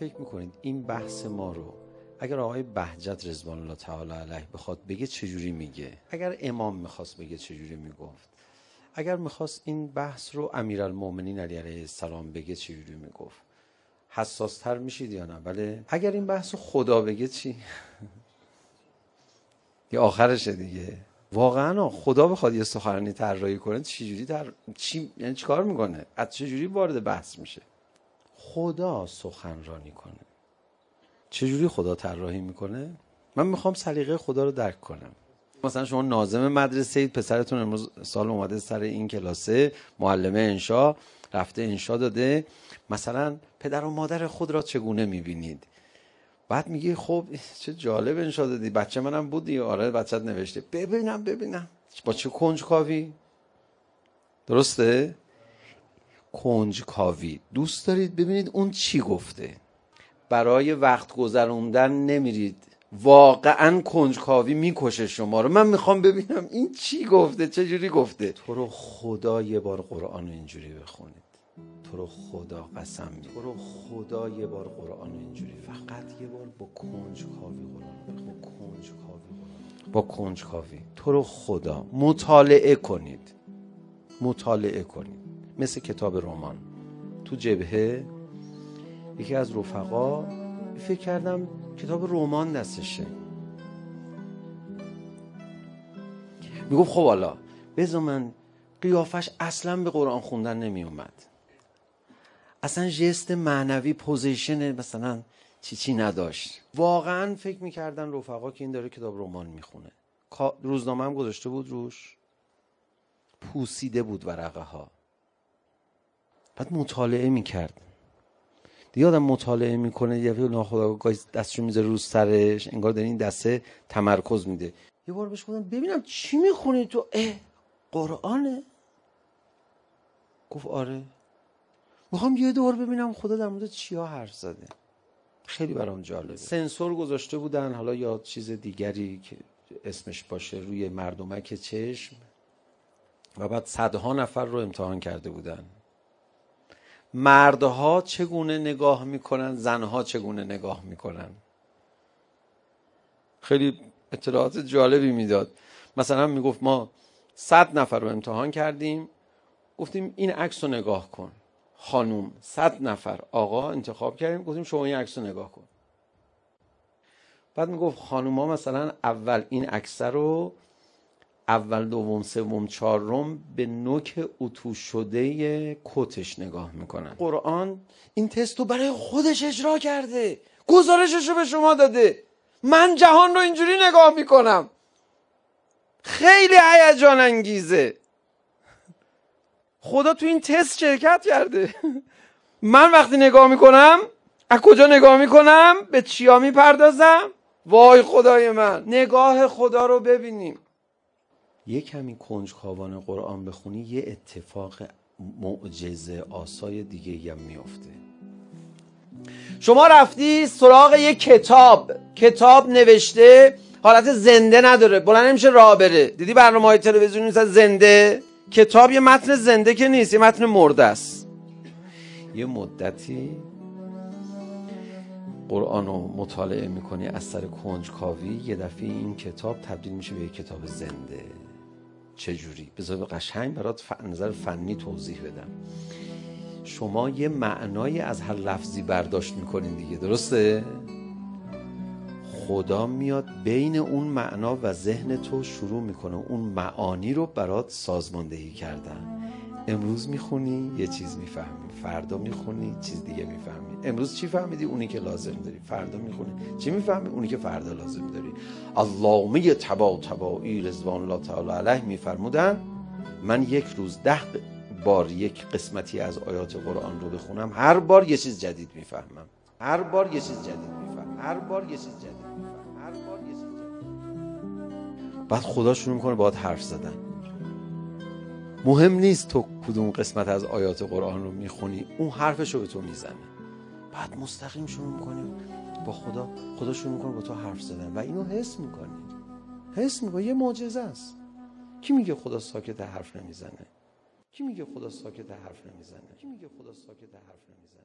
فکر می‌کنید این بحث ما رو اگر آقای بهجت رضوان الله تعالی علیه بخواد بگه چجوری میگه؟ اگر امام می‌خواست بگه چجوری می‌گفت؟ اگر می‌خواست این بحث رو امیرالمومنین علی علیه السلام بگه چجوری می‌گفت؟ حساس تر میشید یا نه؟ بله. اگر این بحث خدا بگه چی؟ یه آخرشه دیگه. واقعا خدا بخواد یه سخنرانی طراحی کنه چجوری در چی یعنی چیکار می‌کنه؟ از چجوری وارد بحث میشه؟ خدا سخنرانی کنه. چجوری خدا طراحی می‌کنه؟ من می‌خوام سلیقه خدا رو درک کنم. مثلا شما ناظم مدرسه اید پسرتون امروز سال اومده سر این کلاسه معلمه انشا رفته انشا داده. مثلا پدر و مادر خود را چگونه می‌بینید؟ بعد میگه خب چه جالب انشا دادی. بچه منم بودی. آره بچت نوشته. ببینم ببینم. با چه کنجکاوی؟ درسته؟ کنجکاوی. دوست دارید ببینید اون چی گفته. برای وقت گذروندن نمیرید. واقعا کنجکاوی می‌کشه شما رو. من می‌خوام ببینم این چی گفته چه جوری گفته. تو رو خدا یه بار قرآن رو اینجوری بخونید. تو رو خدا قسم می تو رو خدا یه بار قرآن رو اینجوری فقط یه بار با کنجکاوی قرآن با کنجکاوی قرآن با کنجکاوی. تو رو خدا مطالعه کنید. مطالعه کنید. مثل کتاب رمان. تو جبهه یکی از رفقا فکر کردم کتاب رمان دستشه. می‌گفت خب حالا بذار من قیافش اصلا به قرآن خوندن نمی اومد اصلا جست معنوی پوزیشن مثلا چی چی نداشت. واقعا فکر می‌کردن رفقا که این داره کتاب رمان می‌خونه. روزنامه هم گذاشته بود روش. پوسیده بود ورقه ها بعد مطالعه می‌کرد. دیگه آدم مطالعه می‌کنه یه ناخداگاه دستشو می‌ذاره رو سرش انگار در این دسته تمرکز میده. یه بار بهش گفتم ببینم چی می‌خونی تو؟ اه قرآنه. گفت آره. می‌خوام یه دور ببینم خدا در مورد چیا حرف زده. خیلی برام جالبه. سنسور گذاشته بودن حالا یا چیز دیگری که اسمش باشه روی مردمک چشم. و بعد صدها نفر رو امتحان کرده بودن. مردها چگونه نگاه می‌کنن؟ زنها چگونه نگاه می‌کنن؟ خیلی اطلاعات جالبی می‌داد. مثلا می‌گفت ما صد نفر رو امتحان کردیم گفتیم این عکس رو نگاه کن. خانوم صد نفر. آقا انتخاب کردیم گفتیم شما این عکس رو نگاه کن. بعد می‌گفت خانوما مثلا اول این عکس رو اول دوم سوم چهارم به نوک اتو شده کتش نگاه می‌کنن. قرآن این تست رو برای خودش اجرا کرده گزارشش رو به شما داده. من جهان رو اینجوری نگاه می‌کنم. خیلی هیجان انگیزه. خدا تو این تست شرکت کرده. من وقتی نگاه می‌کنم از کجا نگاه می‌کنم؟ به چیا می‌پردازم؟ وای خدای من. نگاه خدا رو ببینیم. یه کمی کنجکاوانه قرآن بخونی یه اتفاق معجزه آسای دیگه هم میفته شما رفتی سراغ یه کتاب. کتاب نوشته حالت زنده نداره. بلند نمیشه راه بره. دیدی برنامه های تلویزیونی مثل زنده؟ کتاب یه متن زنده که نیست یه متن مرده است. یه مدتی قرآن رو مطالعه می‌کنی از سر کنجکاوی یه دفعه این کتاب تبدیل میشه به یه کتاب زنده. چجوری؟ بذار قشنگ برات نظر فنی توضیح بدم. شما یه معنایی از هر لفظی برداشت می‌کنین دیگه درسته؟ خدا میاد بین اون معنا و ذهن تو شروع می‌کنه. اون معانی رو برات سازماندهی کردن. امروز می‌خونی یه چیز می‌فهمی فردا می‌خونی چیز دیگه می‌فهمی. امروز چی فهمیدی؟ اونی که لازم داری. فردا می‌خونی. چی می‌فهمی؟ اونی که فردا لازم داری. اللهمه تبا تبایی رضوان الله تعالی علیه میفرمودن من یک روز ده بار یک قسمتی از آیات قرآن رو بخونم هر بار یه چیز جدید می‌فهمم. هر بار یه چیز جدید می‌فهمم. هر بار یه چیز جدید می‌فهمم. هر بار یه چیز جدید. بعد خدا شروع می‌کنه باهات حرف زدن. مهم نیست تو کدوم قسمت از آیات قرآن رو می‌خونی. اون حرفش رو به تو می‌زنه. بعد مستقیم شروع می‌کنی. با خدا خدا شروع می‌کنه با تو حرف زدن و اینو حس می‌کنی. حس می‌کنی. یه معجزه است. کی میگه خدا ساکت حرف نمی‌زنه؟ کی میگه خدا ساکت حرف نمی‌زنه؟ کی میگه خدا ساکت حرف نمی‌زنه؟